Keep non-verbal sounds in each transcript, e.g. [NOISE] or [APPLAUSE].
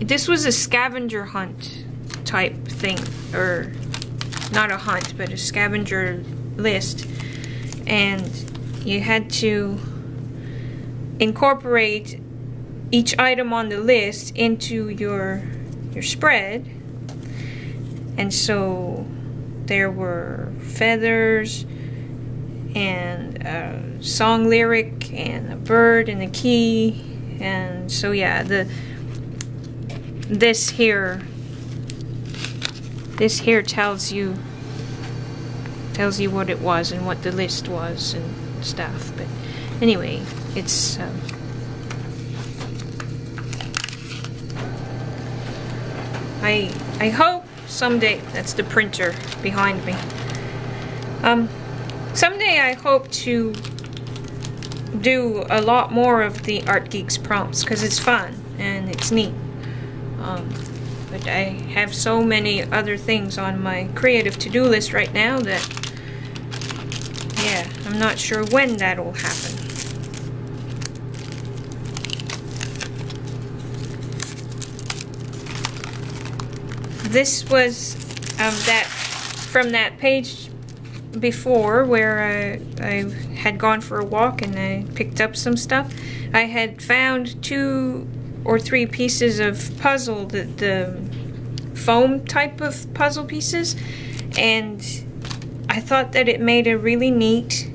this was a scavenger hunt type thing, or not a hunt, but a scavenger list, and you had to incorporate each item on the list into your your spread. And so there were feathers and a song lyric and a bird and a key and so yeah the this here this here tells you tells you what it was and what the list was and stuff but anyway it's um, I I hope someday that's the printer behind me um someday I hope to do a lot more of the Art Geeks prompts because it's fun and it's neat. Um, but I have so many other things on my creative to-do list right now that, yeah, I'm not sure when that'll happen. This was um, that from that page before where I, I had gone for a walk and I picked up some stuff. I had found two or three pieces of puzzle, the, the foam type of puzzle pieces, and I thought that it made a really neat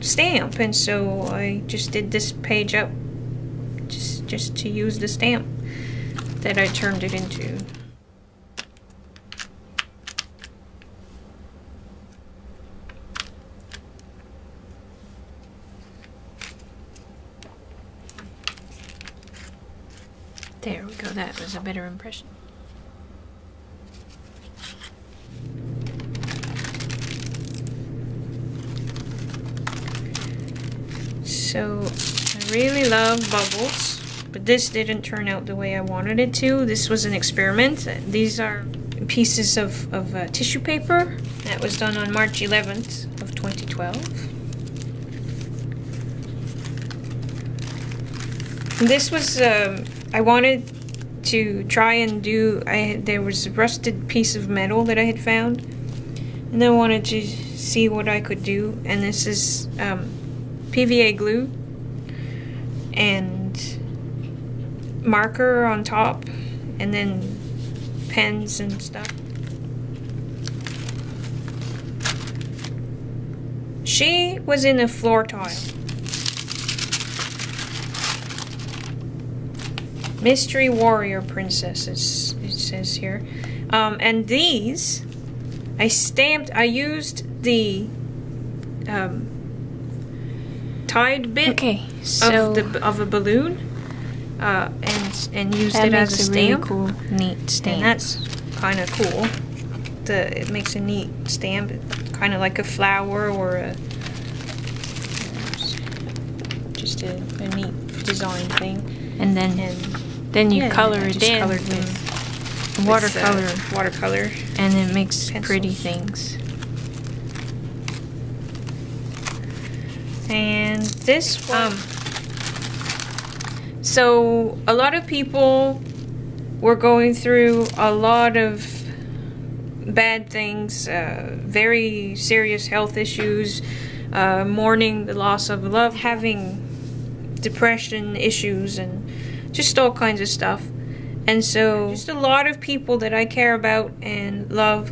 stamp, and so I just did this page up just, just to use the stamp that I turned it into. There we go, that was a better impression. So, I really love bubbles, but this didn't turn out the way I wanted it to. This was an experiment. These are pieces of, of uh, tissue paper that was done on March 11th of 2012. This was um, I wanted to try and do I there was a rusted piece of metal that I had found and I wanted to see what I could do and this is um, PVA glue and marker on top and then pens and stuff. She was in a floor tile Mystery Warrior Princesses, it says here. Um, and these, I stamped, I used the um, tied bit okay, so of, the, of a balloon uh, and, and used it as a makes a stamp. really cool, neat stamp. And that's kind of cool. The, it makes a neat stamp, kind of like a flower or a just a, a neat design thing. and then And then you yeah, color it in with with, watercolor, uh, watercolor. and it makes pretty things. And this one. Um, so a lot of people were going through a lot of bad things, uh, very serious health issues, uh, mourning the loss of love, having depression issues, and just all kinds of stuff. And so, just a lot of people that I care about and love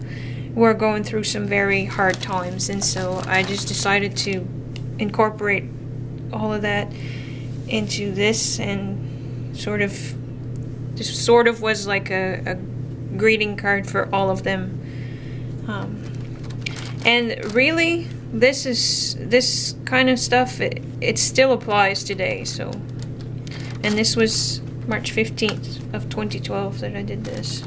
were going through some very hard times. And so, I just decided to incorporate all of that into this and sort of just sort of was like a, a greeting card for all of them. Um, and really, this is this kind of stuff. It, it still applies today. So, and this was March fifteenth of 2012 that I did this.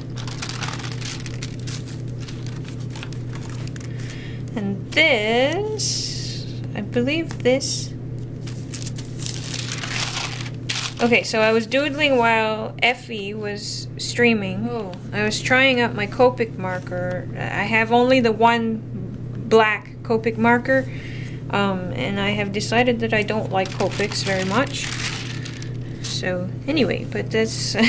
And this, I believe this. Okay, so I was doodling while Effy was streaming. Oh, I was trying out my Copic marker. I have only the one black Copic marker, um, and I have decided that I don't like Copics very much. So anyway, but that's... [LAUGHS] um,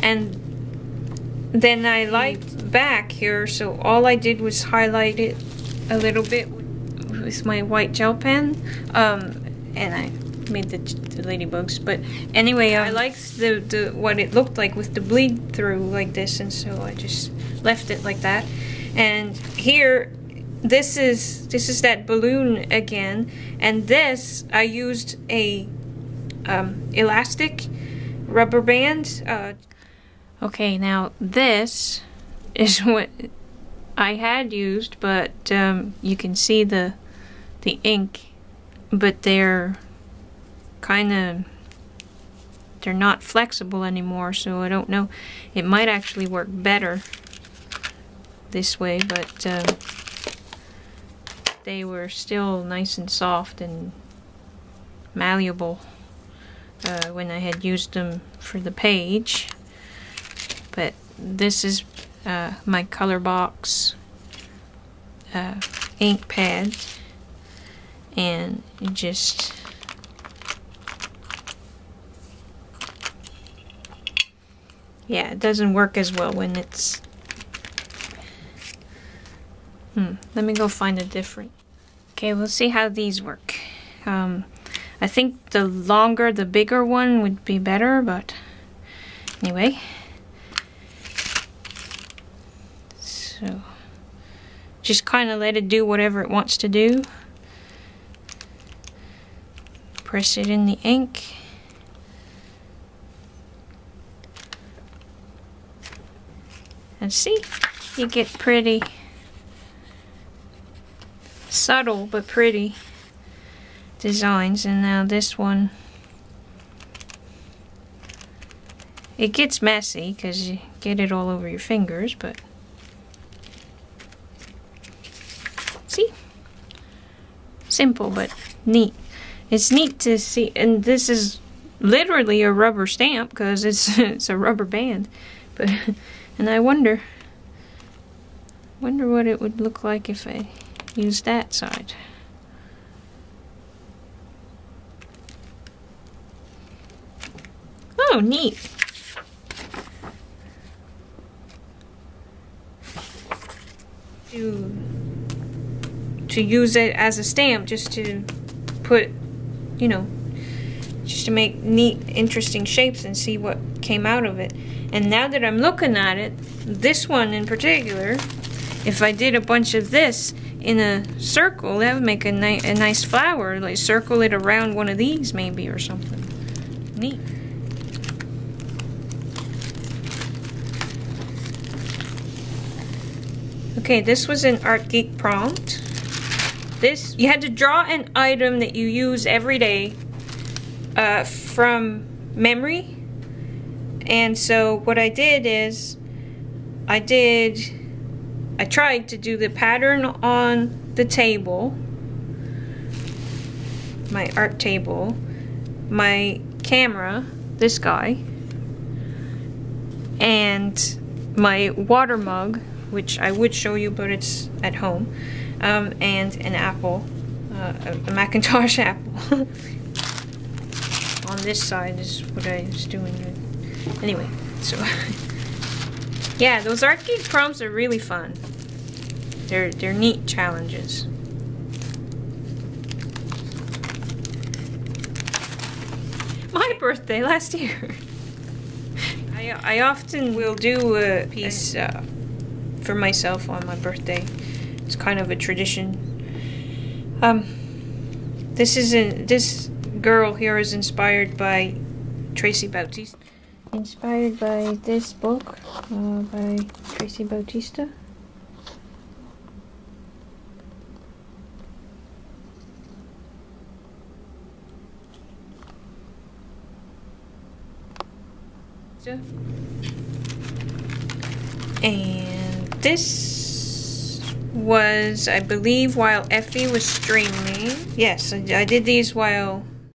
and then I liked back here, so all I did was highlight it a little bit with my white gel pen. Um, and I made the, the, ladybugs. But anyway, I liked the, the what it looked like with the bleed through like this, and so I just left it like that. And here, this is this is that balloon again, and this I used a um, elastic rubber band. Uh, Okay, now this is [LAUGHS] what I had used, but um, you can see the the ink, but they're kind of they're not flexible anymore, so I don't know. It might actually work better this way, but uh, they were still nice and soft and malleable uh, when I had used them for the page. But this is uh, my color box uh, ink pad and just yeah it doesn't work as well when it's hmm let me go find a different okay we'll see how these work um, I think the longer the bigger one would be better but anyway So just kind of let it do whatever it wants to do. Press it in the ink. And see, you get pretty subtle but pretty designs. And now this one, it gets messy because you get it all over your fingers, but See? Simple but neat. It's neat to see, and this is literally a rubber stamp because it's [LAUGHS] it's a rubber band. But [LAUGHS] and I wonder wonder what it would look like if I used that side. Oh, neat. To to use it as a stamp just to put, you know, just to make neat, interesting shapes and see what came out of it. And now that I'm looking at it, this one in particular, if I did a bunch of this in a circle, that would make a, ni a nice flower. Like circle it around one of these maybe or something. Neat. Okay, this was an Art Geek prompt. This, you had to draw an item that you use every day uh, from memory. And so what I did is, I did, I tried to do the pattern on the table, my art table, my camera, this guy, and my water mug, which I would show you, but it's at home um, and an apple, uh, a Macintosh [LAUGHS] apple. On this side is what I was doing. Anyway, so [LAUGHS] yeah, those Geek prompts are really fun. They're they're neat challenges. My [LAUGHS] birthday last year. [LAUGHS] I I often will do a piece uh, for myself on my birthday. It's kind of a tradition. Um, this is a, this girl here is inspired by Traci Bautista. Inspired by this book uh, by Traci Bautista. And this was, I believe, while Effy was streaming. Yes, I, I did these while